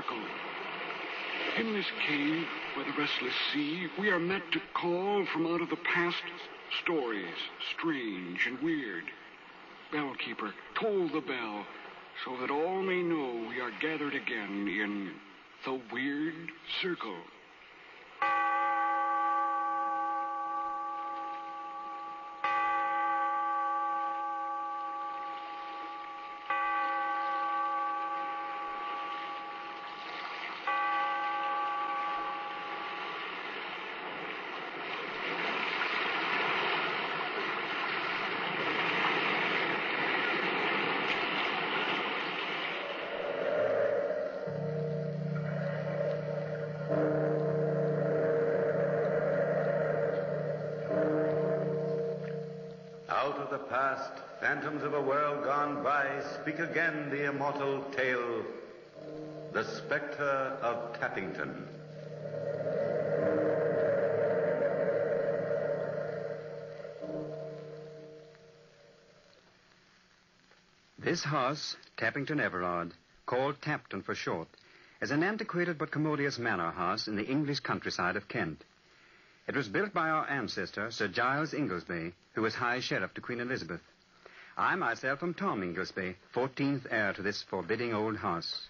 circle. In this cave by the restless sea, we are met to call from out of the past stories, strange and weird. Bellkeeper, toll the bell, so that all may know we are gathered again in the weird circle. Out of the past, phantoms of a world gone by, speak again the immortal tale The Spectre of Tappington. This house, Tappington Everard, called Tapton for short, is an antiquated but commodious manor house in the English countryside of Kent. It was built by our ancestor, Sir Giles Inglesby, who was High Sheriff to Queen Elizabeth. I myself am Tom Inglesby, 14th heir to this forbidding old house.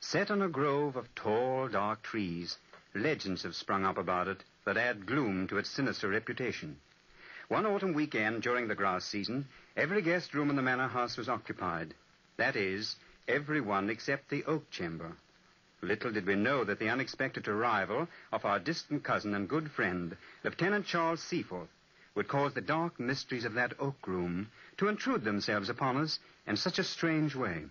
Set on a grove of tall, dark trees, legends have sprung up about it that add gloom to its sinister reputation. One autumn weekend during the grass season, every guest room in the manor house was occupied. That is, every one except the oak chamber. Little did we know that the unexpected arrival of our distant cousin and good friend, Lieutenant Charles Seaforth, would cause the dark mysteries of that oak room to intrude themselves upon us in such a strange way.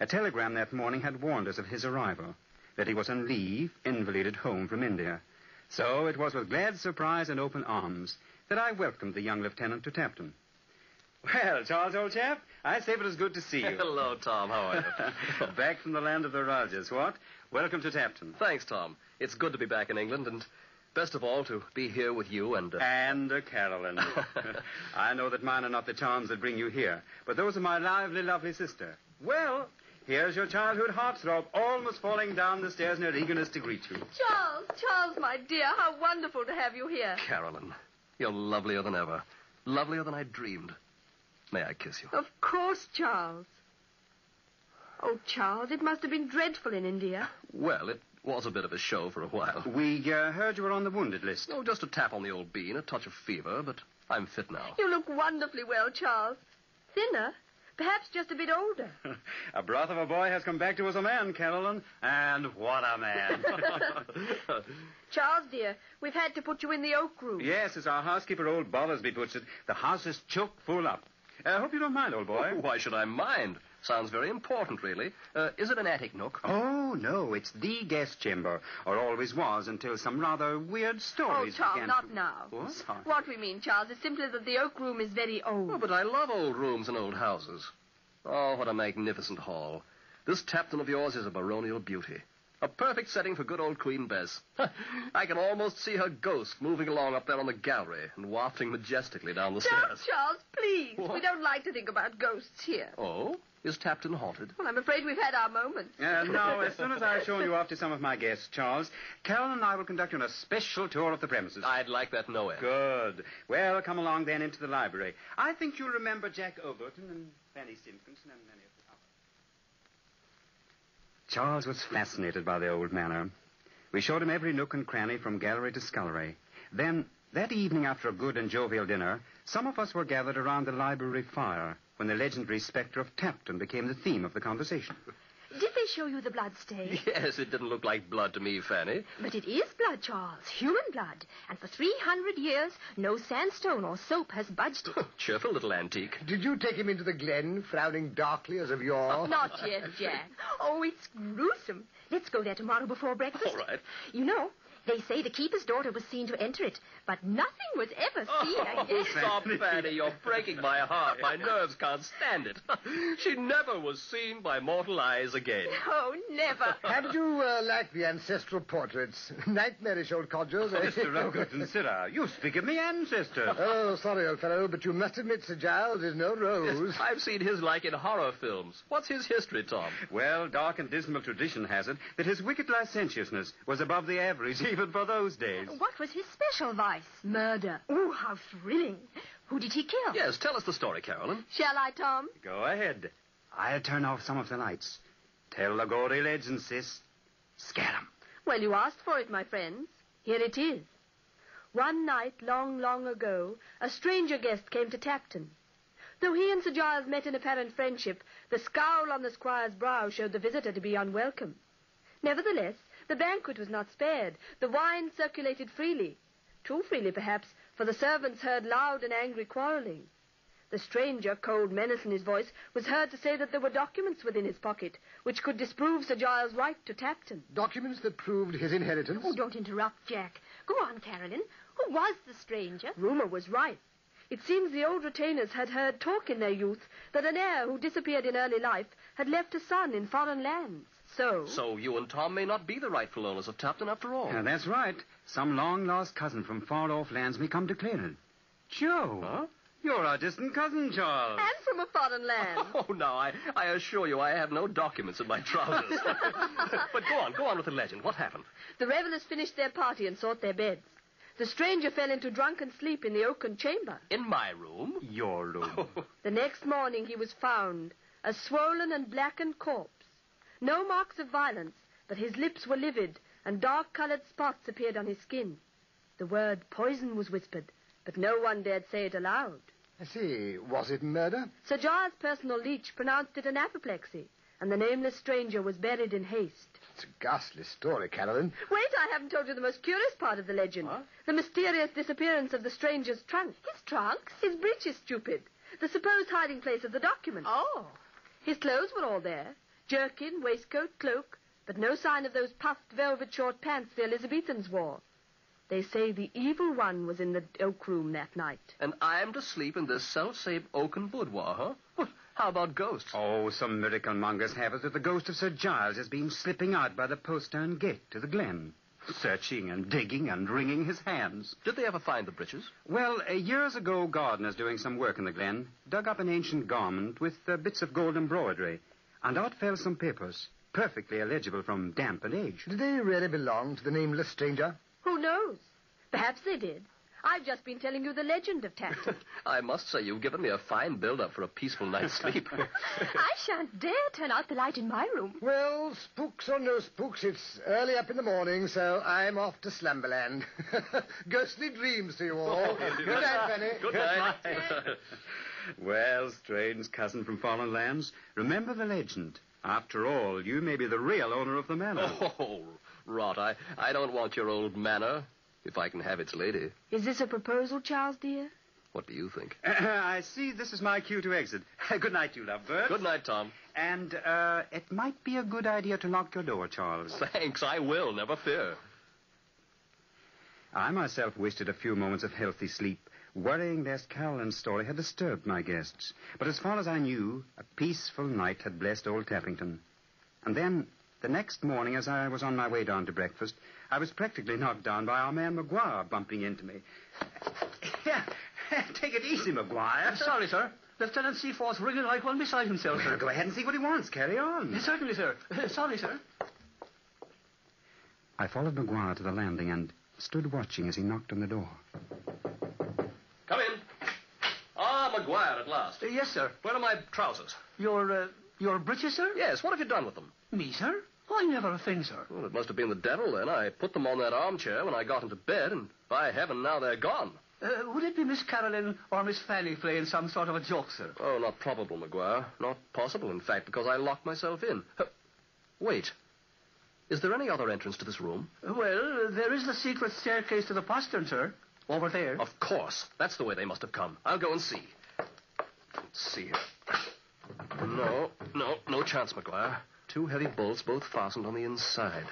A telegram that morning had warned us of his arrival, that he was on leave, invalided home from India. So it was with glad surprise and open arms that I welcomed the young lieutenant to Tapton. Well, Charles, old chap, I say it was good to see you. Hello, Tom. How are you? back from the land of the Rajahs, what? Welcome to Tapton. Thanks, Tom. It's good to be back in England, and best of all, to be here with you and. Uh... And uh, Carolyn. I know that mine are not the charms that bring you here, but those of my lively, lovely sister. Well, here's your childhood heartthrob almost falling down the stairs in her eagerness to greet you. Charles, Charles, my dear, how wonderful to have you here. Carolyn, you're lovelier than ever. Lovelier than I dreamed. May I kiss you? Of course, Charles. Oh, Charles, it must have been dreadful in India. Well, it was a bit of a show for a while. We uh, heard you were on the wounded list. Oh, just a tap on the old bean, a touch of fever, but I'm fit now. You look wonderfully well, Charles. Thinner, perhaps just a bit older. a broth of a boy has come back to us a man, Carolyn. And what a man. Charles, dear, we've had to put you in the oak room. Yes, as our housekeeper, old Bothersby, puts it, the house is choke full up. I hope you don't mind, old boy. Why should I mind? Sounds very important, really. Uh, is it an attic nook? Oh, no, it's the guest chamber, or always was until some rather weird stories. Oh, stories Charles, began not to... now. Oh, sorry. What we mean, Charles, is simply that the oak room is very old. Oh, but I love old rooms and old houses. Oh, what a magnificent hall. This Tapton of yours is a baronial beauty. A perfect setting for good old Queen Bess. I can almost see her ghost moving along up there on the gallery and wafting majestically down the Charles, stairs. Charles, please. What? We don't like to think about ghosts here. Oh? Is Tapton haunted? Well, I'm afraid we've had our moments. Uh, now, as soon as I've shown you off to some of my guests, Charles, Carolyn and I will conduct you on a special tour of the premises. I'd like that no end. Good. Well, come along then into the library. I think you'll remember Jack Overton and Fanny Simpkinson and many of the others. Charles was fascinated by the old manor. We showed him every nook and cranny from gallery to scullery. Then, that evening after a good and jovial dinner, some of us were gathered around the library fire when the legendary spectre of Tapton became the theme of the conversation. Did they show you the blood stain? Yes, it didn't look like blood to me, Fanny. But it is blood, Charles. Human blood. And for 300 years, no sandstone or soap has budged it. Cheerful little antique. Did you take him into the glen, frowning darkly as of yore? Not yet, Jack. Oh, it's gruesome. Let's go there tomorrow before breakfast. All right. You know, They say the keeper's daughter was seen to enter it, but nothing was ever seen. I Oh, guess. stop, Fanny. You're breaking my heart. My nerves can't stand it. she never was seen by mortal eyes again. Oh, never. How did you uh, like the ancestral portraits? Nightmarish old codgers, eh? Mr. Rogerton, sirrah, you speak of me ancestor. Oh, sorry, old fellow, but you must admit Sir Giles is no rose. I've seen his like in horror films. What's his history, Tom? Well, dark and dismal tradition has it that his wicked licentiousness was above the average even for those days. What was his special vice? Murder. Ooh, how thrilling. Who did he kill? Yes, tell us the story, Carolyn. Shall I, Tom? Go ahead. I'll turn off some of the lights. Tell the gory legend, sis. Scare Scare 'em. Well, you asked for it, my friends. Here it is. One night, long, long ago, a stranger guest came to Tapton. Though he and Sir Giles met in apparent friendship, the scowl on the squire's brow showed the visitor to be unwelcome. Nevertheless, the banquet was not spared. The wine circulated freely. Too freely, perhaps, for the servants heard loud and angry quarreling. The stranger, cold menace in his voice, was heard to say that there were documents within his pocket which could disprove Sir Giles' right to Tapton. Documents that proved his inheritance. Oh, don't interrupt, Jack. Go on, Carolyn. Who was the stranger? Rumor was rife. It seems the old retainers had heard talk in their youth that an heir who disappeared in early life had left a son in foreign lands. So, So you and Tom may not be the rightful owners of Tapton after all. Yeah, that's right. Some long lost cousin from far off lands may come to claim it. Joe. Huh? You're our distant cousin, Charles. and from a foreign land. Oh, no, I, I assure you I have no documents in my trousers. but go on, go on with the legend. What happened? The revelers finished their party and sought their beds. The stranger fell into drunken sleep in the oaken chamber. In my room? Your room. Oh. The next morning he was found, a swollen and blackened corpse. No marks of violence, but his lips were livid, and dark-colored spots appeared on his skin. The word poison was whispered, but no one dared say it aloud. I see. Was it murder? Sir Giles' personal leech pronounced it an apoplexy, and the nameless stranger was buried in haste. It's a ghastly story, Carolyn. Wait, I haven't told you the most curious part of the legend. What? The mysterious disappearance of the stranger's trunk. His trunk? His breeches, stupid. The supposed hiding place of the document. Oh. His clothes were all there. Jerkin, waistcoat, cloak, but no sign of those puffed velvet short pants the Elizabethans wore. They say the evil one was in the oak room that night. And I'm to sleep in this self-same oaken boudoir, huh? Well, how about ghosts? Oh, some miracle mongers have it that the ghost of Sir Giles has been slipping out by the postern gate to the glen, searching and digging and wringing his hands. Did they ever find the breeches? Well, uh, years ago, gardeners doing some work in the glen dug up an ancient garment with uh, bits of gold embroidery, and out fell some papers, perfectly illegible from damp and age. Did they really belong to the nameless stranger? Who knows? Perhaps they did. I've just been telling you the legend of Tapton. I must say you've given me a fine build-up for a peaceful night's sleep. I shan't dare turn out the light in my room. Well, spooks or no spooks, it's early up in the morning, so I'm off to Slumberland. Ghostly dreams to you all. Oh, good night, Fanny. Good night. Well, strange cousin from foreign lands, remember the legend. After all, you may be the real owner of the manor. oh, rot. I, I don't want your old manor, if I can have its lady. Is this a proposal, Charles, dear? What do you think? I see this is my cue to exit. good night, you lovebird. Good night, Tom. And uh, it might be a good idea to lock your door, Charles. Thanks, I will, never fear. I myself wasted a few moments of healthy sleep, worrying lest Carolyn's story had disturbed my guests. But as far as I knew, a peaceful night had blessed old Tappington. And then, the next morning, as I was on my way down to breakfast, I was practically knocked down by our man McGuire bumping into me. Yeah, take it easy, McGuire. Sorry, sir. Lieutenant Seaforth ringing like one beside himself, sir. Go ahead and see what he wants. Carry on. Certainly, sir. Sorry, sir. I followed McGuire to the landing and stood watching as he knocked on the door. Come in. Ah, McGuire at last. Uh, yes, sir. Where are my trousers? Your, uh, your breeches, sir? Yes, what have you done with them? Me, sir? Why, never a thing, sir. Well, it must have been the devil then. I put them on that armchair when I got into bed, and by heaven, now they're gone. Uh, would it be Miss Caroline or Miss Fanny playing some sort of a joke, sir? Oh, not probable, McGuire. Not possible, in fact, because I locked myself in. Huh. Wait. Is there any other entrance to this room? Well, there is the secret staircase to the postern, sir. Over there. Of course. That's the way they must have come. I'll go and see. Let's see here. No, no, no chance, McGuire. Two heavy bolts, both fastened on the inside.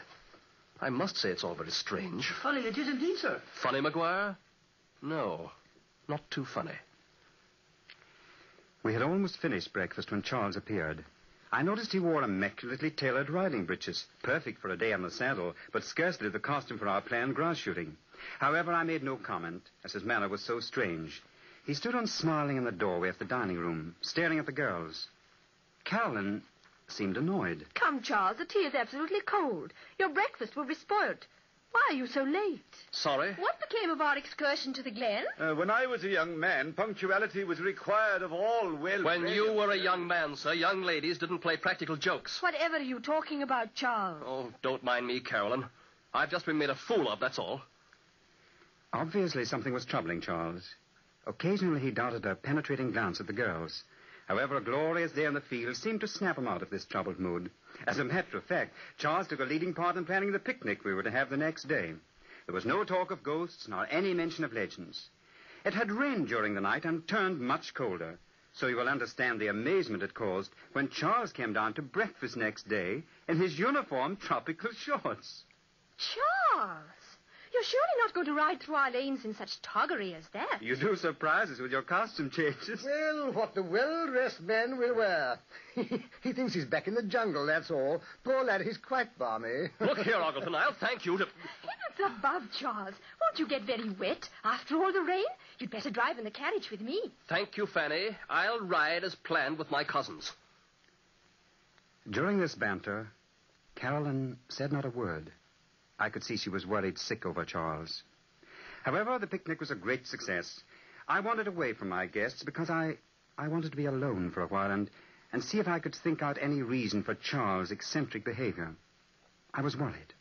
I must say it's all very strange. Funny it is indeed, sir. Funny, McGuire? No, not too funny. We had almost finished breakfast when Charles appeared. I noticed he wore immaculately tailored riding breeches, perfect for a day on the saddle, but scarcely the costume for our planned grass shooting. However, I made no comment, as his manner was so strange. He stood on smiling in the doorway of the dining room, staring at the girls. Carolyn seemed annoyed. Come, Charles, the tea is absolutely cold. Your breakfast will be spoilt. Why are you so late? Sorry? What became of our excursion to the Glen? Uh, when I was a young man, punctuality was required of all well. When you were a young man, sir, young ladies didn't play practical jokes. Whatever are you talking about, Charles? Oh, don't mind me, Carolyn. I've just been made a fool of, that's all. Obviously, something was troubling Charles. Occasionally, he darted a penetrating glance at the girls. However, a glorious day in the field seemed to snap him out of this troubled mood. As a matter of fact, Charles took a leading part in planning the picnic we were to have the next day. There was no talk of ghosts nor any mention of legends. It had rained during the night and turned much colder, so you will understand the amazement it caused when Charles came down to breakfast next day in his uniform tropical shorts. Charles! You're surely not going to ride through our lanes in such toggery as that. You do surprise us with your costume changes. Well, what the well-dressed man will wear. he thinks he's back in the jungle, that's all. Poor lad, he's quite balmy. Look here, Ogleton, I'll thank you to. Heavens above, Charles. Won't you get very wet after all the rain? You'd better drive in the carriage with me. Thank you, Fanny. I'll ride as planned with my cousins. During this banter, Carolyn said not a word. I could see she was worried sick over Charles. However, the picnic was a great success. I wandered away from my guests because I, I wanted to be alone for a while and, and see if I could think out any reason for Charles' eccentric behavior. I was worried.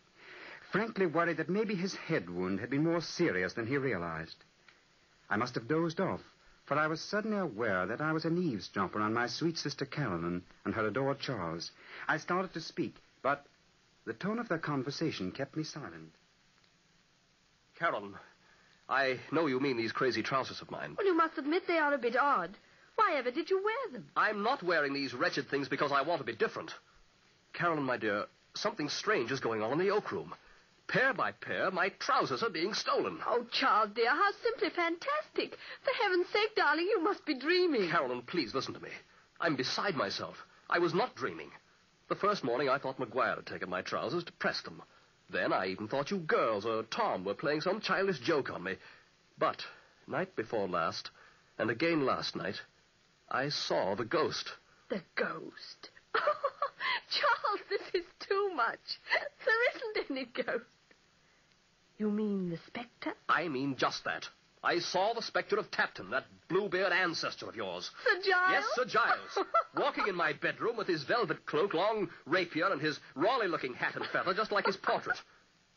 Frankly worried that maybe his head wound had been more serious than he realized. I must have dozed off, for I was suddenly aware that I was an eavesdropper on my sweet sister Carolyn and her adored Charles. I started to speak, but the tone of their conversation kept me silent. Carolyn, I know you mean these crazy trousers of mine. Well, you must admit they are a bit odd. Why ever did you wear them? I'm not wearing these wretched things because I want to be different. Carolyn, my dear, something strange is going on in the oak room. Pair by pair, my trousers are being stolen. Oh, Charles, dear, how simply fantastic. For heaven's sake, darling, you must be dreaming. Carolyn, please listen to me. I'm beside myself. I was not dreaming. The first morning, I thought McGuire had taken my trousers to press them. Then I even thought you girls or Tom were playing some childish joke on me. But, night before last, and again last night, I saw the ghost. The ghost. Charles, this is too much. There isn't any ghost. You mean the spectre? I mean just that. I saw the spectre of Tapton, that bluebeard ancestor of yours. Sir Giles? Yes, Sir Giles. walking in my bedroom with his velvet cloak, long rapier, and his rawly looking hat and feather, just like his portrait.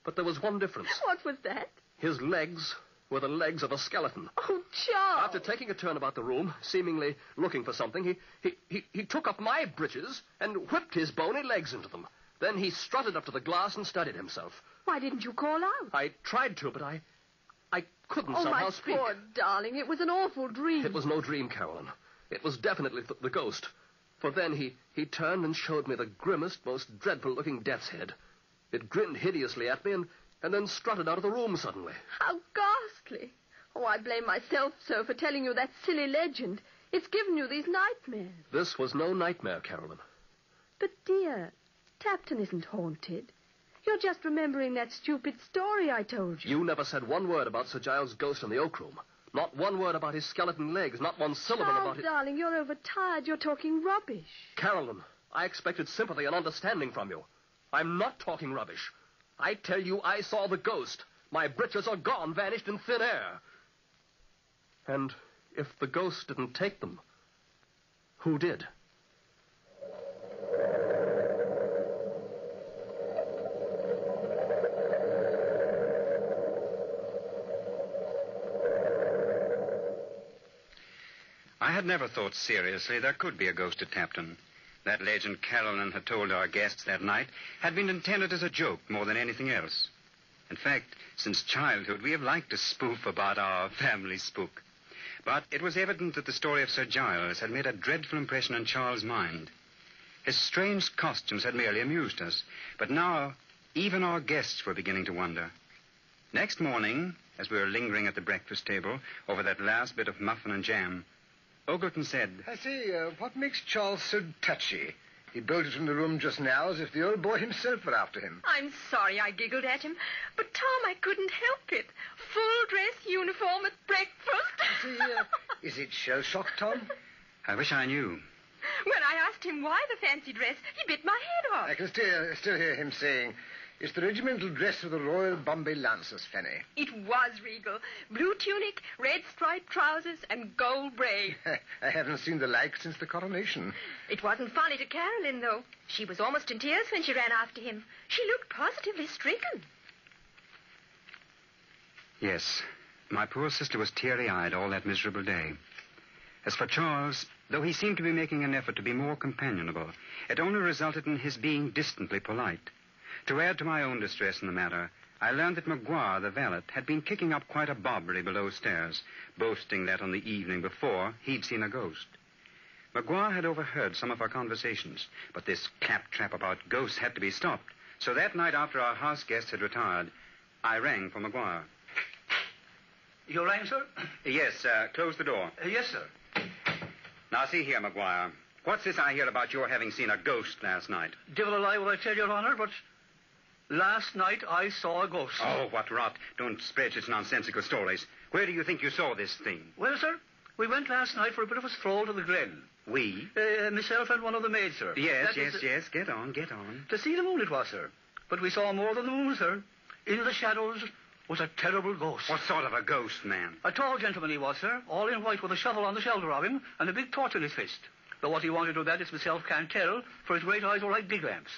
But there was one difference. What was that? His legs were the legs of a skeleton. Oh, Charles. After taking a turn about the room, seemingly looking for something, he, he, he, he took up my breeches and whipped his bony legs into them. Then he strutted up to the glass and studied himself. Why didn't you call out? I tried to, but I. I couldn't oh, somehow my speak. poor darling. It was an awful dream. It was no dream, Carolyn. It was definitely th- the ghost. For then he, he turned and showed me the grimmest, most dreadful looking death's head. It grinned hideously at me and, and then strutted out of the room suddenly. How ghastly. Oh, I blame myself, sir, for telling you that silly legend. It's given you these nightmares. This was no nightmare, Carolyn. But, dear, Tapton isn't haunted. You're just remembering that stupid story I told you. You never said one word about Sir Giles' ghost in the oak room. Not one word about his skeleton legs. Not one syllable about it. darling, you're overtired. You're talking rubbish. Carolyn, I expected sympathy and understanding from you. I'm not talking rubbish. I tell you, I saw the ghost. My breeches are gone, vanished in thin air. And if the ghost didn't take them, who did? I had never thought seriously there could be a ghost at Tapton. That legend Carolyn had told our guests that night had been intended as a joke more than anything else. In fact, since childhood, we have liked to spoof about our family spook. But it was evident that the story of Sir Giles had made a dreadful impression on Charles' mind. His strange costumes had merely amused us, but now Even our guests were beginning to wonder. Next morning, as we were lingering at the breakfast table over that last bit of muffin and jam, Ogleton said, I say, uh, what makes Charles so touchy? He bolted from the room just now as if the old boy himself were after him. I'm sorry I giggled at him, but Tom, I couldn't help it. Full dress uniform at breakfast. See, uh, is it shell shock, Tom? I wish I knew. When I asked him why the fancy dress, he bit my head off. I can still, still hear him saying, it's the regimental dress of the Royal Bombay Lancers, Fanny. It was regal. Blue tunic, red striped trousers, and gold braid. I haven't seen the like since the coronation. It wasn't funny to Carolyn, though. She was almost in tears when she ran after him. She looked positively stricken. Yes, my poor sister was teary eyed all that miserable day. As for Charles, though he seemed to be making an effort to be more companionable, it only resulted in his being distantly polite. To add to my own distress in the matter, I learned that Maguire, the valet, had been kicking up quite a bobbery below stairs, boasting that on the evening before he'd seen a ghost. Maguire had overheard some of our conversations, but this claptrap about ghosts had to be stopped. So that night after our house guests had retired, I rang for Maguire. You rang, sir? Yes, uh, close the door. Uh, yes, sir. Now, see here, Maguire. What's this I hear about your having seen a ghost last night? Devil a lie will I tell your honor, but last night I saw a ghost. Oh, what rot. Don't spread such nonsensical stories. Where do you think you saw this thing? Well, sir, we went last night for a bit of a stroll to the Glen. We? Uh, myself and one of the maids, sir. Yes, That yes, is- yes. Get on, get on. To see the moon it was, sir. But we saw more than the moon, sir. In the shadows was a terrible ghost. What sort of a ghost, man? A tall gentleman he was, sir, all in white with a shovel on the shoulder of him and a big torch in his fist. Though what he wanted with that is myself can't tell, for his great eyes were like big lamps.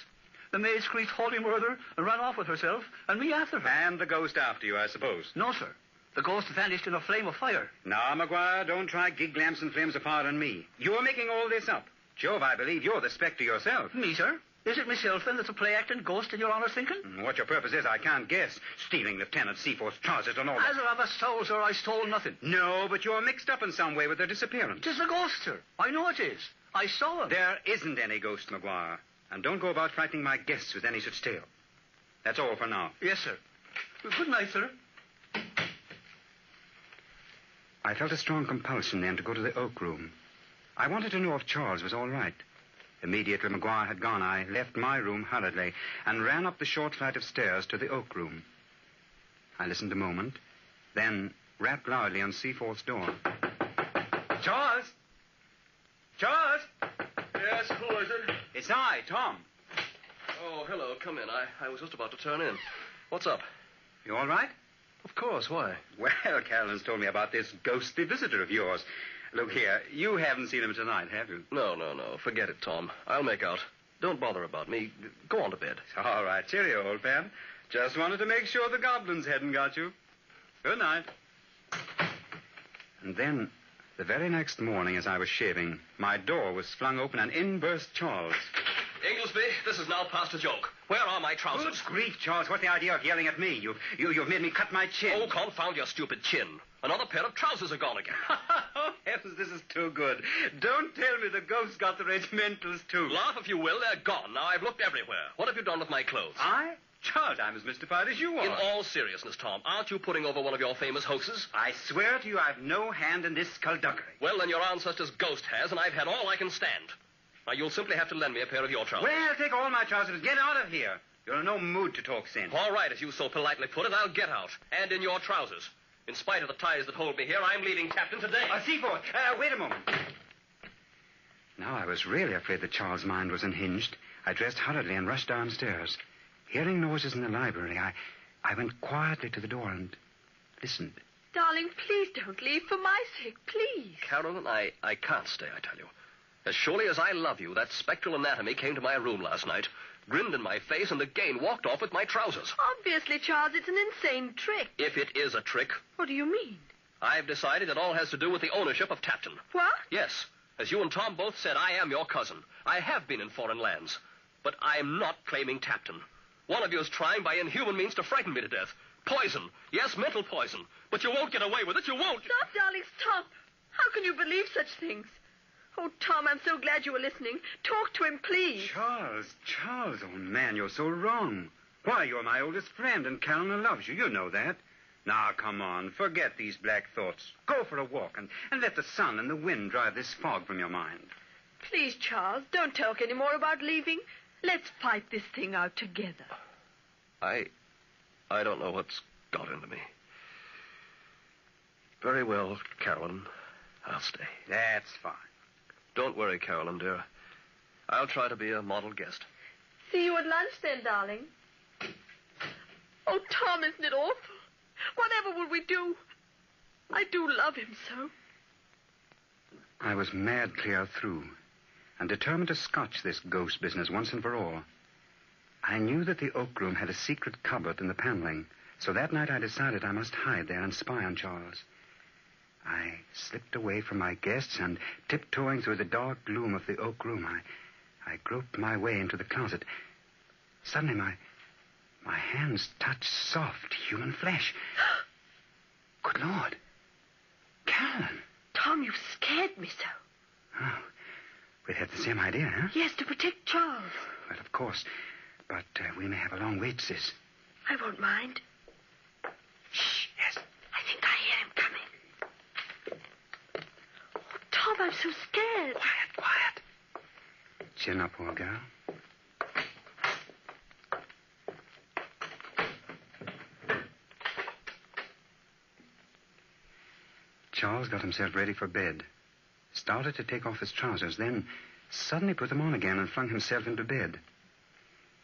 The maid screeched holy murder and ran off with herself, and me after her. And the ghost after you, I suppose. No, sir. The ghost vanished in a flame of fire. Now, McGuire, don't try gig lamps and flames apart on me. You're making all this up. Jove, I believe you're the spectre yourself. Me, sir? Is it myself, then, that's a play-acting ghost in your honour's thinking? Mm, What your purpose is, I can't guess. Stealing Lieutenant Seaforth's trousers and all that. As of a soul, sir, I stole nothing. No, but you're mixed up in some way with their disappearance. It is the ghost, sir. I know it is. I saw him. There isn't any ghost, Maguire. And don't go about frightening my guests with any such tale. That's all for now. Yes, sir. Good night, sir. I felt a strong compulsion then to go to the oak room. I wanted to know if Charles was all right. Immediately McGuire had gone, I left my room hurriedly and ran up the short flight of stairs to the oak room. I listened a moment, then rapped loudly on Seaforth's door. Charles! Charles! Yes, who is it? It's I, Tom. Oh, hello. Come in. I, I was just about to turn in. What's up? You all right? Of course. Why? Well, Carolyn's told me about this ghostly visitor of yours. Look here, you haven't seen him tonight, have you? No, no, no. Forget it, Tom. I'll make out. Don't bother about me. Go on to bed. All right, cheerio, old pal. Just wanted to make sure the goblins hadn't got you. Good night. And then, the very next morning, as I was shaving, my door was flung open and in burst Charles. Inglesby, this is now past a joke. Where are my trousers? Good grief, Charles. What's the idea of yelling at me? You've, you, you've made me cut my chin. Oh, confound your stupid chin. Another pair of trousers are gone again. oh, heavens, this is too good. Don't tell me the ghost got the regimentals, too. Laugh if you will, they're gone. Now I've looked everywhere. What have you done with my clothes? I? Charles, I'm as mystified as you are. In all seriousness, Tom, aren't you putting over one of your famous hoaxes? I swear to you I've no hand in this skullduggery. Well, then your ancestor's ghost has, and I've had all I can stand. Now, you'll simply have to lend me a pair of your trousers. Well, take all my trousers. And get out of here. You're in no mood to talk sense. All right, as you so politely put it, I'll get out. And in your trousers. In spite of the ties that hold me here, I'm leaving Tapton today. Uh, Seaforth, uh, wait a moment. Now I was really afraid that Charles' mind was unhinged. I dressed hurriedly and rushed downstairs. Hearing noises in the library, I, I went quietly to the door and listened. Darling, please don't leave for my sake, please. Carolyn, I, I can't stay, I tell you. As surely as I love you, that spectral anatomy came to my room last night, grinned in my face, and again walked off with my trousers. Obviously, Charles, it's an insane trick. If it is a trick, What do you mean? I've decided it all has to do with the ownership of Tapton. What? Yes, as you and Tom both said, I am your cousin. I have been in foreign lands. But I'm not claiming Tapton. One of you is trying by inhuman means to frighten me to death. Poison. Yes, mental poison. But you won't get away with it. You won't. Stop, darling, stop. How can you believe such things? Oh, Tom, I'm so glad you were listening. Talk to him, please. Charles, Charles, oh man, you're so wrong. Why, you're my oldest friend, and Caroline loves you. You know that. Now, come on. Forget these black thoughts. Go for a walk and, and let the sun and the wind drive this fog from your mind. Please, Charles, don't talk any more about leaving. Let's fight this thing out together. I. I don't know what's got into me. Very well, Carolyn. I'll stay. That's fine. Don't worry, Carolyn, dear. I'll try to be a model guest. See you at lunch then, darling. Oh, Tom, isn't it awful? Whatever will we do? I do love him so. I was mad clear through and determined to scotch this ghost business once and for all. I knew that the oak room had a secret cupboard in the paneling, so that night I decided I must hide there and spy on Charles. I slipped away from my guests and, tiptoeing through the dark gloom of the oak room, I, I groped my way into the closet. Suddenly, my, my hands touched soft human flesh. Good Lord. Carolyn. Tom, you've scared me so. Oh, we had the same idea, huh? Yes, to protect Charles. Well, of course. But uh, we may have a long wait, sis. I won't mind. Shh, yes. I think I hear him coming. Oh, Tom, I'm so scared. Quiet, quiet. Chin up, old girl. Charles got himself ready for bed, started to take off his trousers, then suddenly put them on again and flung himself into bed.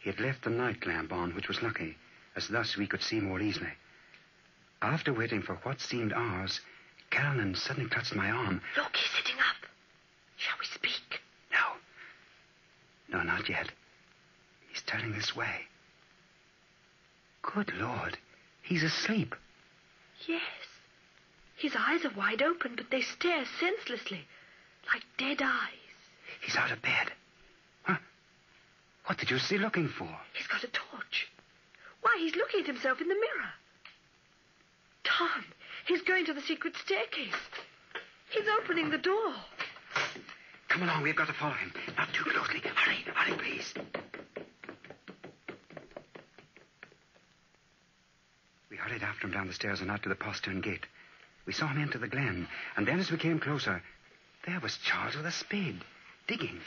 He had left the night lamp on, which was lucky, as thus we could see more easily. After waiting for what seemed hours, Carolyn suddenly touched my arm. Look, he's sitting up. Shall we speak? No. No, not yet. He's turning this way. Good Lord. He's asleep. Yes. His eyes are wide open, but they stare senselessly, like dead eyes. He's out of bed. Huh? What did you see looking for? He's got a torch. Why, he's looking at himself in the mirror. Tom, he's going to the secret staircase. He's opening the door. Come along, we've got to follow him. Not too closely. Hurry, hurry, please. We hurried after him down the stairs and out to the postern gate. We saw him enter the glen, and then as we came closer, there was Charles with a spade, digging.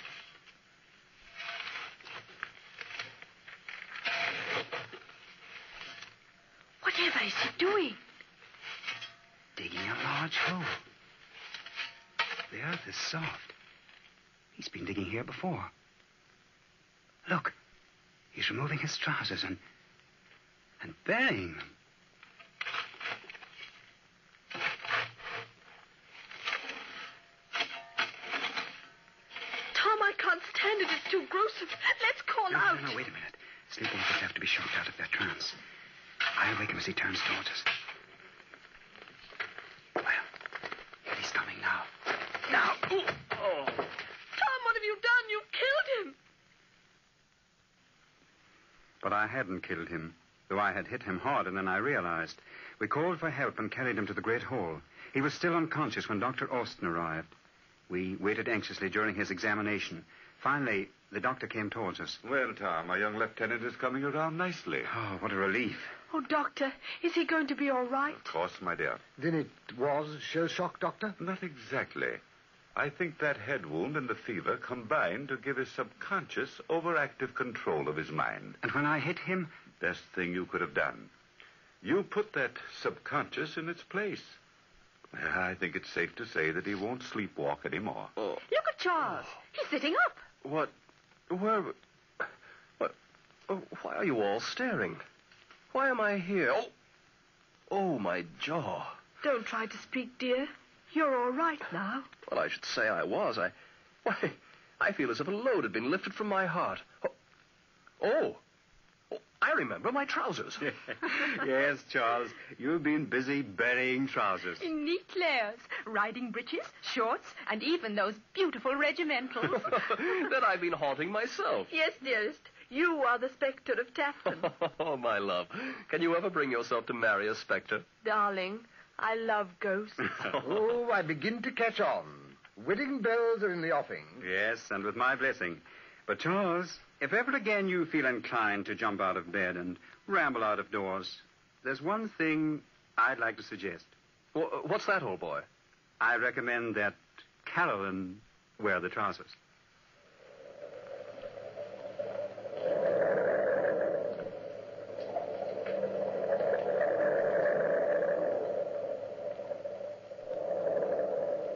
Whatever is he doing? Digging a large hole. The earth is soft. He's been digging here before. Look, he's removing his trousers and and burying them. Tom, I can't stand it. It's too gruesome. Let's call No, out. no, no, wait a minute. Sleepwalkers have to be shocked out of their trance. I'll wake him as he turns towards us. Well, here he's coming now. Now! Ooh. Oh. Tom, what have you done? You've killed him. But I hadn't killed him, though I had hit him hard, and then I realized. We called for help and carried him to the Great Hall. He was still unconscious when Dr. Austin arrived. We waited anxiously during his examination. Finally, the doctor came towards us. Well, Tom, our young lieutenant is coming around nicely. Oh, what a relief. Oh, Doctor, is he going to be all right? Of course, my dear. Then it was shell shock, Doctor? Not exactly. I think that head wound and the fever combined to give his subconscious overactive control of his mind. And when I hit him, Best thing you could have done. You put that subconscious in its place. I think it's safe to say that he won't sleepwalk anymore. Oh, Look at Charles. He's sitting up. what? Where? What? Oh, why are you all staring? Why am I here? Oh, oh, my jaw. Don't try to speak, dear. You're all right now. Well, I should say I was. I, why, I feel as if a load had been lifted from my heart. Oh, oh. Oh, I remember my trousers. yes, Charles, you've been busy burying trousers. In neat layers, riding breeches, shorts, and even those beautiful regimentals. that I've been haunting myself. Yes, dearest. You are the spectre of Tapton. Oh, my love. Can you ever bring yourself to marry a spectre? Darling, I love ghosts. oh, I begin to catch on. Wedding bells are in the offing. Yes, and with my blessing. But, Charles, if ever again you feel inclined to jump out of bed and ramble out of doors, there's one thing I'd like to suggest. Wh- What's that, old boy? I recommend that Carolyn wear the trousers.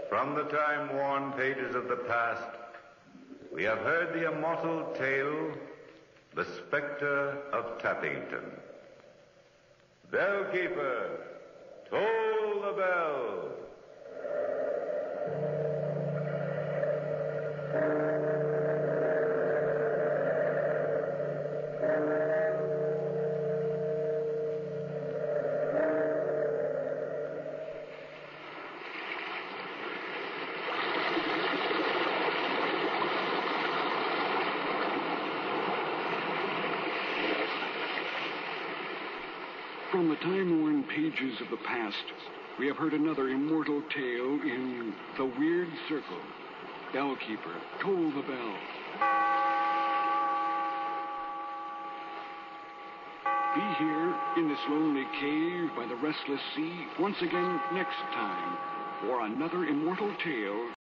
From the time-worn pages of the past, we have heard the immortal tale, The Spectre of Tappington. Bellkeeper, toll the bell. From the time-worn pages of the past, we have heard another immortal tale in The Weird Circle. Bellkeeper, toll the bell. Be here in this lonely cave by the restless sea once again next time for another immortal tale